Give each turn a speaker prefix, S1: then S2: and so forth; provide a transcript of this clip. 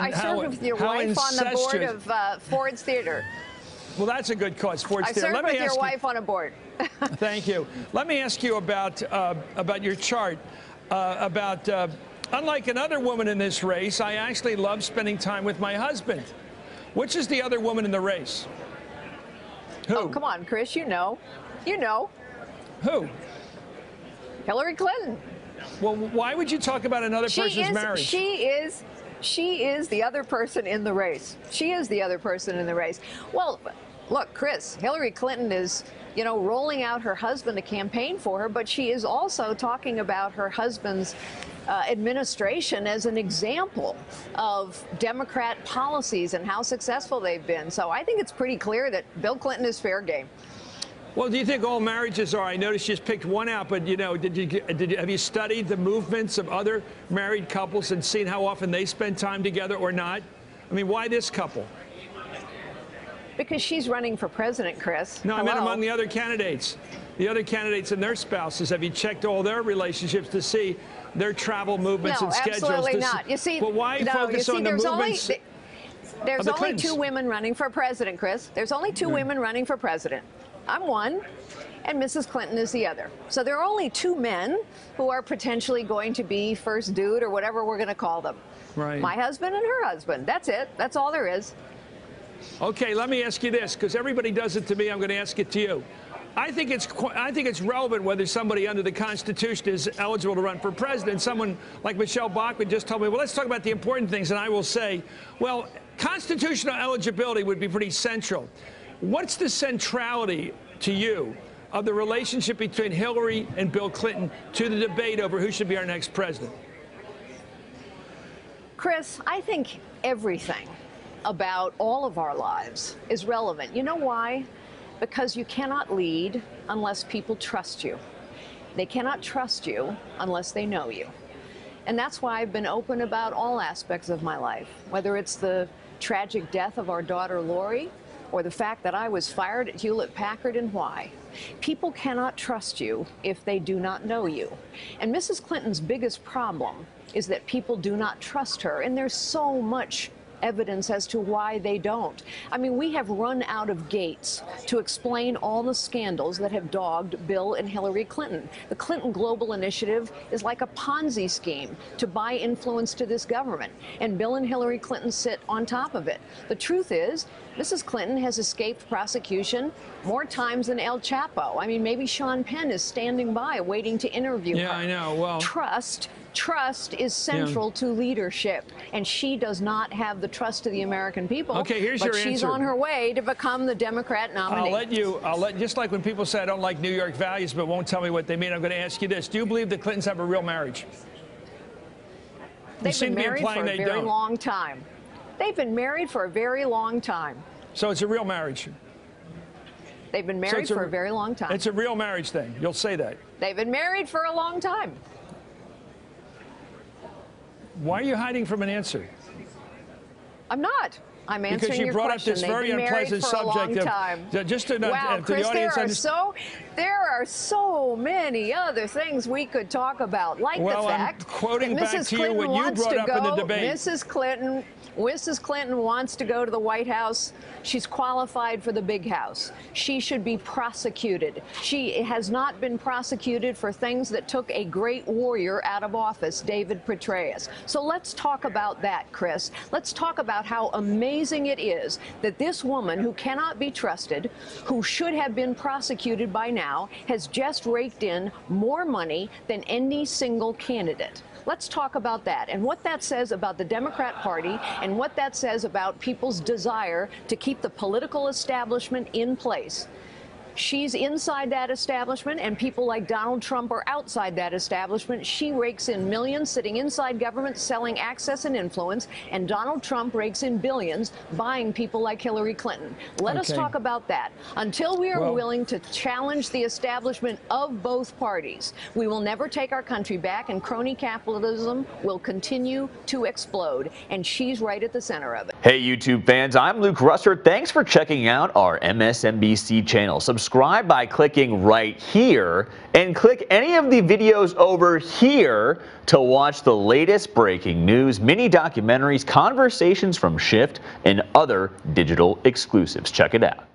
S1: I
S2: How-
S1: served with your wife on the board of uh, Ford's Theater.
S2: Well, that's a good cause. Ford's
S1: I
S2: Theater.
S1: served
S2: Let
S1: with
S2: me
S1: your
S2: ask you-
S1: wife on a board.
S2: Thank you. Let me ask you about uh, about your chart. Uh, about uh, unlike another woman in this race, I actually love spending time with my husband. Which is the other woman in the race? Who?
S1: Oh, come on, Chris, you know. You know.
S2: Who?
S1: Hillary Clinton.
S2: Well, why would you talk about another
S1: She
S2: person's
S1: is
S2: marriage?
S1: she is she is the other person in the race. She is the other person in the race. Well, look, Chris, Hillary Clinton is, you know, rolling out her husband to campaign for her, but she is also talking about her husband's uh, administration as an example of Democrat policies and how successful they've been. So I think it's pretty clear that Bill Clinton is fair game.
S2: Well, do you think all marriages are? I noticed you just picked one out, but you know, did you, did you have you studied the movements of other married couples and seen how often they spend time together or not? I mean, why this couple?
S1: Because she's running for president, Chris.
S2: No, I meant among the other candidates. The other candidates and their spouses. Have you checked all their relationships to see their travel movements
S1: no,
S2: and schedules?
S1: No,
S2: absolutely
S1: not. You see,
S2: but why
S1: no,
S2: focus
S1: see,
S2: on the
S1: there's
S2: movements?
S1: Only, there's
S2: the
S1: only
S2: Clintons?
S1: two women running for president, Chris. There's only two women running for president. I'm one, and Mrs. Clinton is the other. So there are only two men who are potentially going to be first dude or whatever we're going to call them.
S2: Right.
S1: My husband and her husband. That's it. That's all there is.
S2: Okay, let me ask you this, because everybody does it to me. I'm going to ask it to you. I think it's I think it's relevant whether somebody under the Constitution is eligible to run for president. Someone like Michele Bachmann just told me, well, let's talk about the important things, and I will say, well, constitutional eligibility would be pretty central. What's the centrality to you of the relationship between Hillary and Bill Clinton to the debate over who should be our next president?
S1: Chris, I think everything about all of our lives is relevant. You know why? Because you cannot lead unless people trust you. They cannot trust you unless they know you. And that's why I've been open about all aspects of my life, whether it's the tragic death of our daughter Lori or the fact that I was fired at Hewlett Packard and why. People cannot trust you if they do not know you. And Mrs. Clinton's biggest problem is that people do not trust her. And there's so much evidence as to why they don't. I mean, we have run out of gates to explain all the scandals that have dogged Bill and Hillary Clinton. The Clinton Global Initiative is like a Ponzi scheme to buy influence to this government, and Bill and Hillary Clinton sit on top of it. The truth is, Mrs. Clinton has escaped prosecution more times than El Chapo. I mean, maybe Sean Penn is standing by waiting to interview
S2: Yeah,
S1: her.
S2: Yeah, I know. Well-
S1: trust trust is central to leadership and she does not have the trust of the american people
S2: Okay, here's
S1: but
S2: your
S1: she's
S2: answer.
S1: on her way to become the democrat nominee
S2: I'll let you, I'll let, just like when people say I don't like New York values but won't tell me what they mean, I'm going to ask you this. Do you believe the Clintons have a real marriage?
S1: they've
S2: seem
S1: been
S2: to be
S1: married
S2: implying
S1: for a
S2: they
S1: very
S2: don't.
S1: long time they've been married for a very long time
S2: So it's a real marriage.
S1: they've been
S2: So
S1: married
S2: a-
S1: for a very long time
S2: It's a real marriage thing. You'll say that.
S1: they've been married for a long time
S2: Why are you hiding from an answer?
S1: i'm not I'm answering
S2: Because you
S1: your
S2: brought
S1: question.
S2: up this
S1: They've
S2: very unpleasant
S1: for a long
S2: subject of just to,
S1: wow,
S2: uh, to
S1: Chris,
S2: the audience.
S1: there are so there are so many other things we could talk about, like
S2: Well,
S1: the
S2: I'm
S1: fact
S2: quoting
S1: that
S2: back
S1: Mrs.
S2: to you
S1: Clinton
S2: you
S1: wants
S2: brought
S1: to
S2: up
S1: go.
S2: in the debate.
S1: Mrs. Clinton, Mrs. Clinton wants to go to the White House. She's qualified for the big house. She should be prosecuted. She has not been prosecuted for things that took a great warrior out of office, David Petraeus. So let's talk about that, Chris. Let's talk about how amazing it is that this woman who cannot be trusted, who should have been prosecuted by now, has just raked in more money than any single candidate. Let's talk about that and what that says about the Democrat Party and what that says about people's desire to keep the political establishment in place. She's inside that establishment, and people like Donald Trump are outside that establishment. She rakes in millions sitting inside government selling access and influence, and Donald Trump rakes in billions buying people like Hillary Clinton. Let us talk about that. Until we are
S2: Well-
S1: willing to challenge the establishment of both parties, we will never take our country back, and crony capitalism will continue to explode. And she's right at the center of it.
S3: Hey YouTube fans, I'm Luke Russert. Thanks for checking out our MSNBC channel. Subscribe subscribe by clicking right here and click any of the videos over here to watch the latest breaking news, mini documentaries, conversations from Shift, and other digital exclusives. Check it out.